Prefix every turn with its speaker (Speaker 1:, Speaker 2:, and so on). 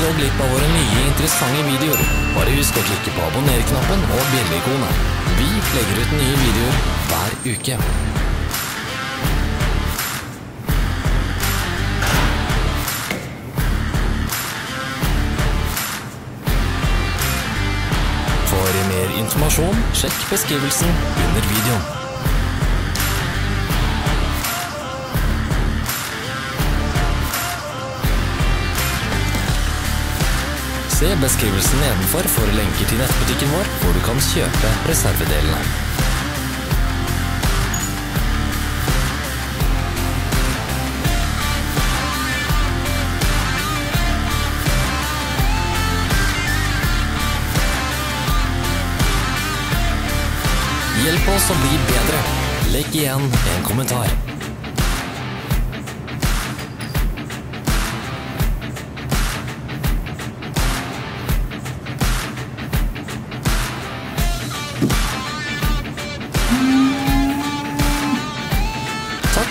Speaker 1: Ikke gå glipp av våre nye interessante videoer. Bare husk å klikke på abonner-knappen og bjelle-ikonet. Vi legger ut nye videoer hver uke. For mer informasjon, sjekk beskrivelsen under videoen. Se beskrivelsen nedenfor for lenker til nettbutikken vår, hvor du kan kjøpe reservedelene. Hjelp oss å bli bedre. Legg igjen en kommentar.